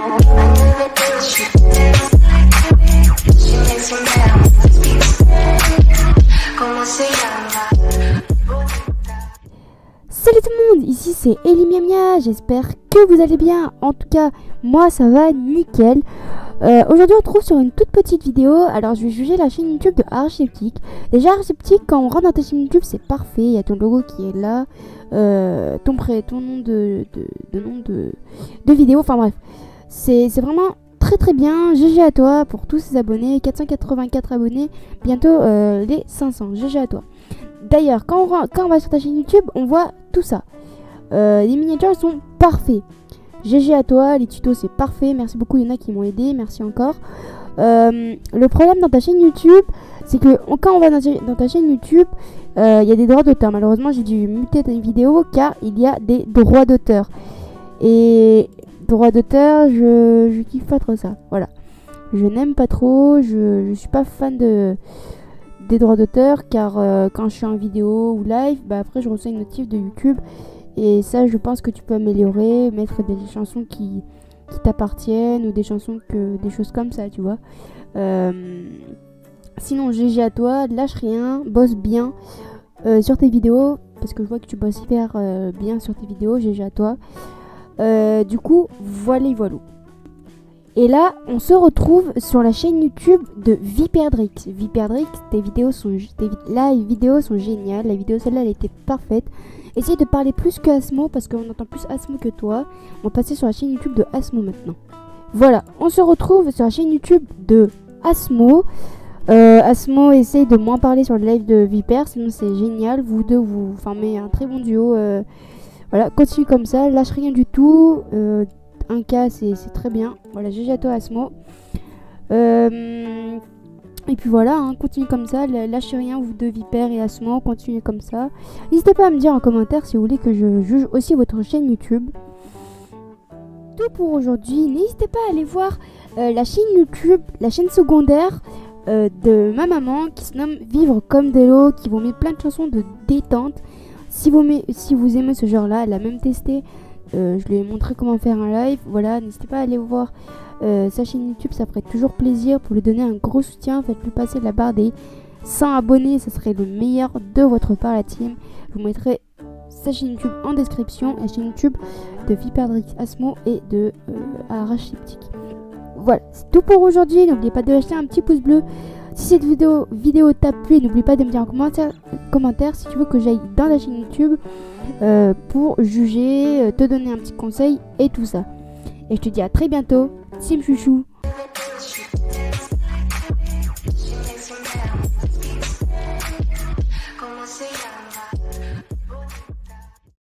Salut tout le monde, ici c'est Eli Miamia, j'espère que vous allez bien. En tout cas, moi ça va nickel. Euh, Aujourd'hui, on se retrouve sur une toute petite vidéo. Alors, je vais juger la chaîne YouTube de Archiptique. Déjà, Archiptique, quand on rentre dans ta chaîne YouTube, c'est parfait. Il y a ton logo qui est là, euh, ton prêt, ton nom de, de, de nom de, de vidéo. Enfin bref, c'est vraiment très très bien. GG à toi pour tous ces abonnés, 484 abonnés, bientôt euh, les 500. GG à toi. D'ailleurs, quand, quand on va sur ta chaîne YouTube, on voit tout ça. Euh, les miniatures sont parfaits. GG à toi, les tutos c'est parfait, merci beaucoup, il y en a qui m'ont aidé, merci encore. Euh, le problème dans ta chaîne YouTube, c'est que quand on va dans ta, chaîne YouTube, il y a des droits d'auteur. Malheureusement, j'ai dû muter ta vidéo car il y a des droits d'auteur. Et droits d'auteur, je, je kiffe pas trop ça. Voilà. Je n'aime pas trop, je, je suis pas fan de des droits d'auteur car euh, quand je suis en vidéo ou live, bah après je reçois une notif de YouTube et ça je pense que tu peux améliorer, mettre des chansons qui, qui t'appartiennent ou des chansons que des choses comme ça, tu vois. Euh, sinon GG à toi, lâche rien, bosse bien euh, sur tes vidéos parce que je vois que tu bosses hyper bien sur tes vidéos, GG à toi. Euh, du coup, voilà voilà. Et là, on se retrouve sur la chaîne YouTube de Viperdrix. Viperdrix, tes vidéos sont, tes, là, les vidéos sont géniales. La vidéo celle-là, elle était parfaite. Essaye de parler plus que Asmo parce qu'on entend plus Asmo que toi. On va passer sur la chaîne YouTube de Asmo maintenant. Voilà, on se retrouve sur la chaîne YouTube de Asmo. Euh, Asmo essaye de moins parler sur le live de Viper, sinon c'est génial. Vous deux, vous formez un très bon duo. Euh, voilà, continue comme ça, lâche rien du tout. Euh, un cas, c'est très bien. Voilà, GG à toi, Asmo. Euh, et puis voilà, hein, continue comme ça. Lâchez rien, vous deux, Viper et Asmo. Continuez comme ça. N'hésitez pas à me dire en commentaire si vous voulez que je juge aussi votre chaîne YouTube. Tout pour aujourd'hui. N'hésitez pas à aller voir euh, la chaîne YouTube, la chaîne secondaire de ma maman qui se nomme Vivre comme de l'eau, qui vous met plein de chansons de détente. Si vous, aimez ce genre-là, elle a même testé euh, je lui ai montré comment faire un live. Voilà, n'hésitez pas à aller voir euh, sa chaîne YouTube, ça ferait toujours plaisir pour lui donner un gros soutien. Faites-lui passer la barre des 100 abonnés, ça serait le meilleur de votre part, la team. Je vous mettrai sa chaîne YouTube en description, la chaîne YouTube de Viperdrix Asmo et de euh. Voilà, c'est tout pour aujourd'hui. N'oubliez pas de lâcher un petit pouce bleu si cette vidéo, vidéo t'a plu, n'oublie pas de me dire en commentaire, si tu veux que j'aille dans la chaîne YouTube euh, pour juger, euh, te donner un petit conseil et tout ça. Et je te dis à très bientôt. Sim chouchou.